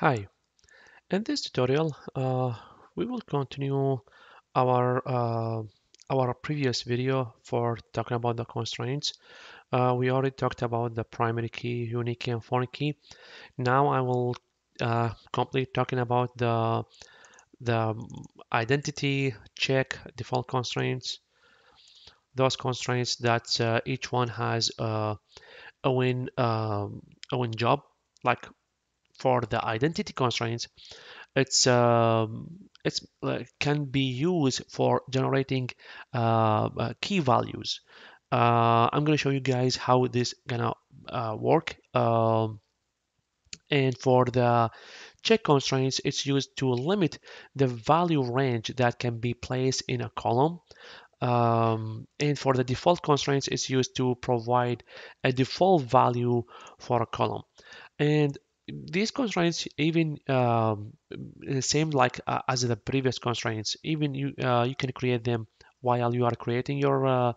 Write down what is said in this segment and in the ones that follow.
Hi, in this tutorial uh, we will continue our uh, our previous video for talking about the constraints. Uh, we already talked about the primary key, unique key, and foreign key. Now I will uh, complete talking about the the identity check default constraints. Those constraints that uh, each one has uh, a win um, a win job. Like for the identity constraints, it's um, it's uh, can be used for generating uh, uh, key values. Uh, I'm gonna show you guys how this gonna uh, work. Um, and for the check constraints, it's used to limit the value range that can be placed in a column. Um, and for the default constraints, it's used to provide a default value for a column. And these constraints even um, same like uh, as the previous constraints even you uh, you can create them while you are creating your uh,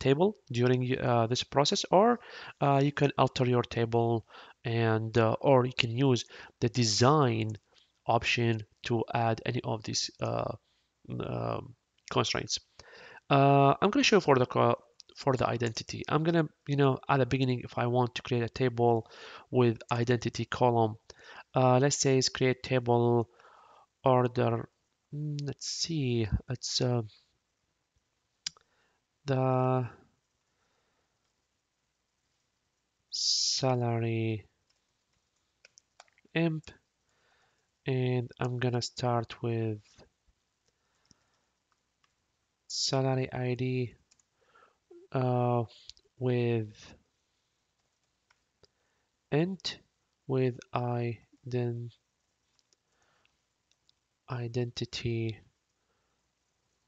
table during uh, this process or uh, you can alter your table and uh, or you can use the design option to add any of these um, constraints. I'm going to show for the for the identity. I'm gonna, you know, at the beginning, if I want to create a table with identity column, uh, let's say it's create table order. Mm, let's see, it's uh, the salary imp, and I'm gonna start with salary ID uh, with int with ident identity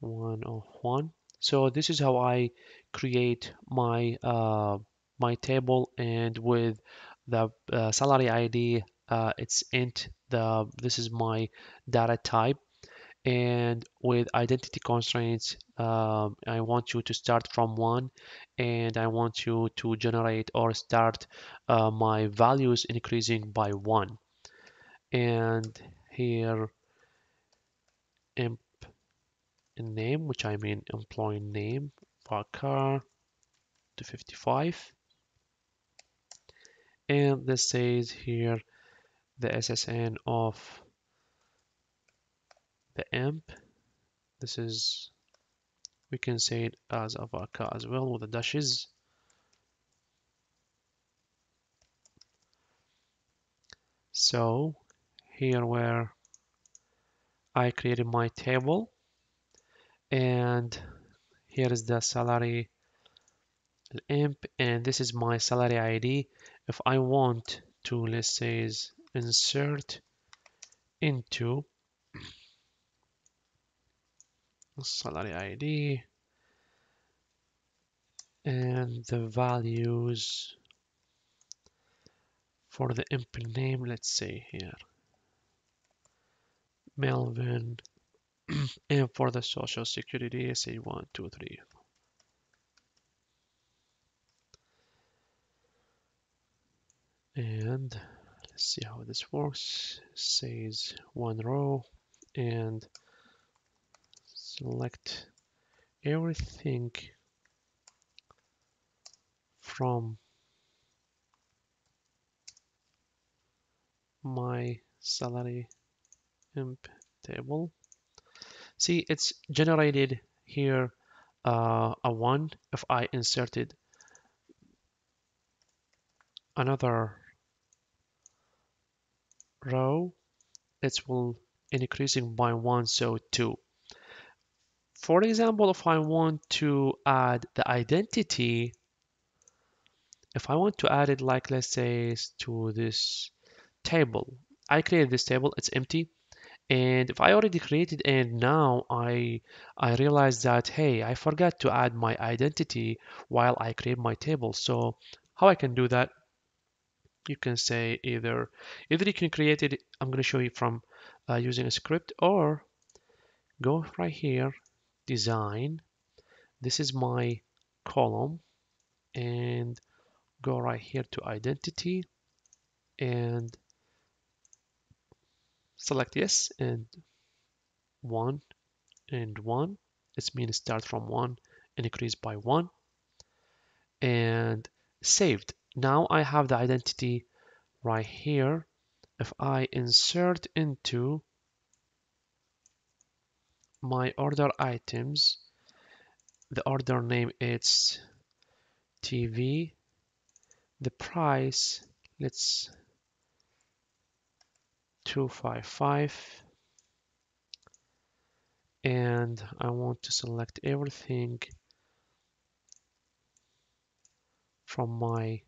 101 so this is how I create my uh, my table and with the uh, salary ID uh, it's int the this is my data type and with identity constraints um, I want you to start from one and I want you to generate or start uh, my values increasing by one. And here imp name which I mean employee name varchar to 55 and this says here the SSN of the amp. this is we can say it as a varchar as well with the dashes so here where I created my table and here is the salary imp and this is my salary ID if I want to let's say insert into salary ID and the values for the input name let's say here. Melvin and for the social security say one two three. And let's see how this works. Says one row and select everything from my salary imp table. See it's generated here uh, a one if I inserted another row it will increasing by one so two for example if I want to add the identity if I want to add it like let's say to this table I created this table it's empty. And if I already created and now I I realize that hey I forgot to add my identity while I create my table. So how I can do that? You can say either either you can create it I'm going to show you from uh, using a script or go right here design. This is my column and go right here to identity and select yes and one and one. It's mean start from one and increase by one. And saved. Now I have the identity right here. If I insert into my order items. The order name it's TV the price let's 255 and I want to select everything from my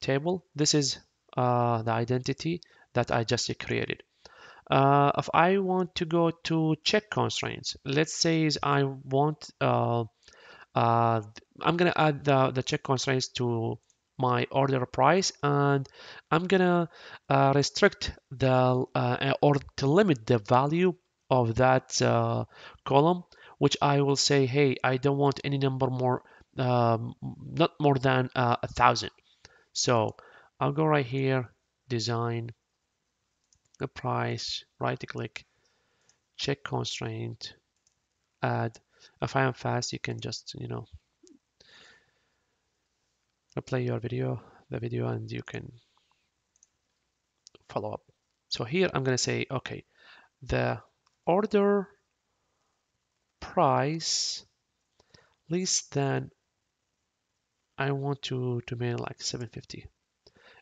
table. This is uh, the identity that I just created uh, if I want to go to check constraints let's say I want uh, uh, I'm gonna add the, the check constraints to my order price and I'm gonna uh, restrict the uh, or to limit the value of that uh, column which I will say hey I don't want any number more um, not more than a thousand. So I'll go right here design the price right click check constraint add if I am fast you can just you know play your video, the video, and you can follow up. So here I'm going to say, okay, the order price less than I want to to make like 750.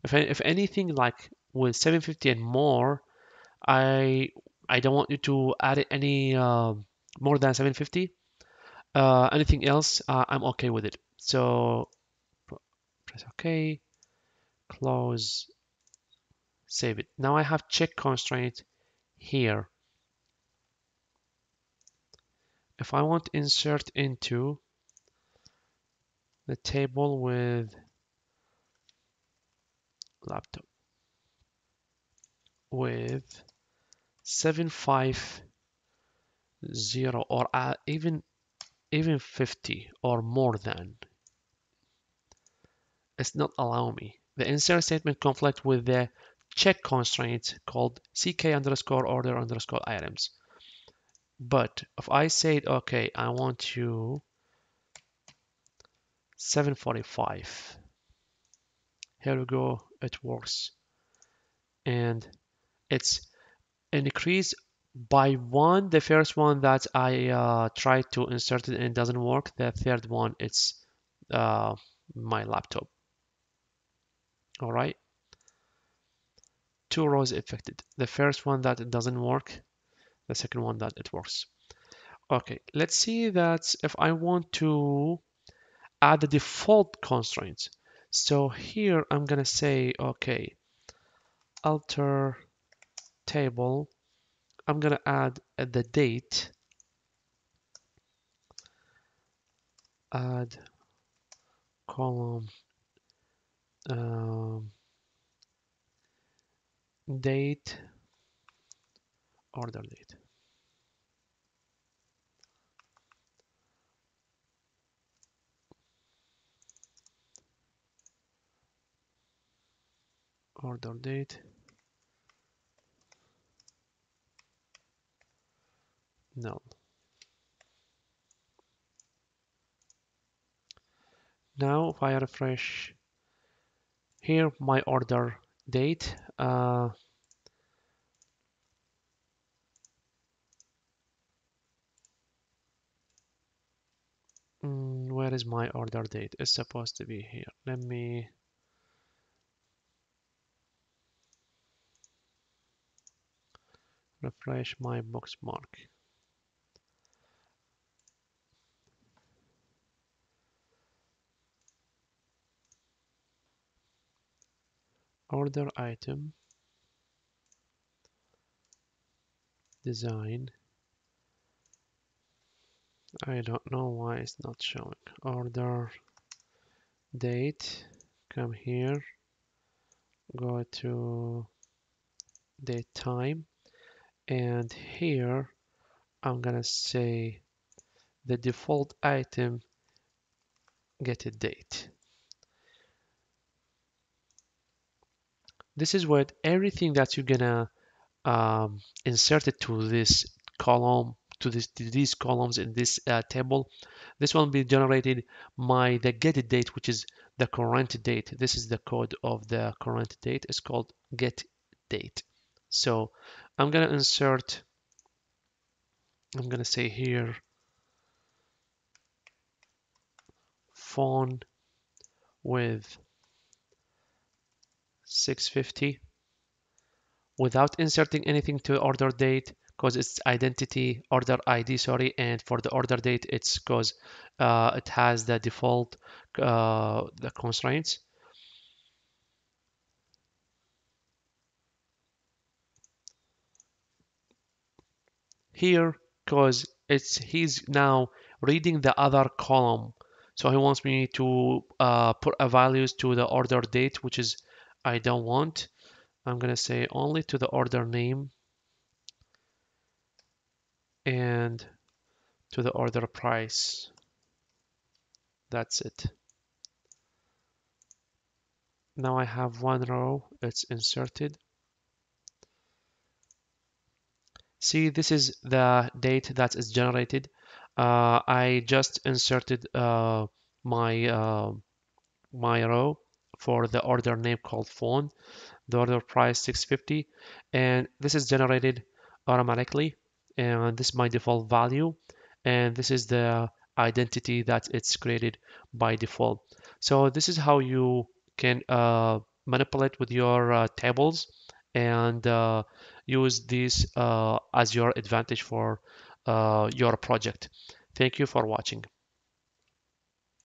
If if anything like with 750 and more, I I don't want you to add any uh, more than 750. Uh, anything else, uh, I'm okay with it. So press OK, close, save it. Now I have check constraint here. If I want to insert into the table with laptop with 750 or uh, even even 50 or more than it's not allow me. The insert statement conflict with the check constraint called ck underscore order underscore items. But if I said, okay, I want to 745. Here we go, it works. And it's increased by one. The first one that I uh, tried to insert it and it doesn't work. The third one, it's uh, my laptop. All right. Two rows affected. The first one that it doesn't work the second one that it works. Okay let's see that if I want to add the default constraints. So here I'm gonna say okay alter table I'm gonna add the date. Add column um, date order date. Order date now if I refresh here my order date uh, mm, where is my order date? It's supposed to be here. Let me refresh my bookmark order item. Design. I don't know why it's not showing. Order date. Come here. Go to date time. And here I'm gonna say the default item get a date this is what everything that you're gonna um, it to this column to, this, to these columns in this uh, table. This one will be generated by the get date which is the current date. This is the code of the current date. It's called get date. So I'm gonna insert I'm gonna say here phone with 650 without inserting anything to order date because it's identity order ID sorry and for the order date it's because uh, it has the default uh, the constraints. Here because it's he's now reading the other column so he wants me to uh, put a values to the order date which is I don't want I'm gonna say only to the order name and to the order price. That's it. Now I have one row, it's inserted. See, this is the date that is generated. Uh, I just inserted uh, my uh, my row for the order name called phone, the order price 650, and this is generated automatically and this is my default value and this is the identity that it's created by default. So this is how you can uh, manipulate with your uh, tables and uh, use this uh, as your advantage for uh, your project. Thank you for watching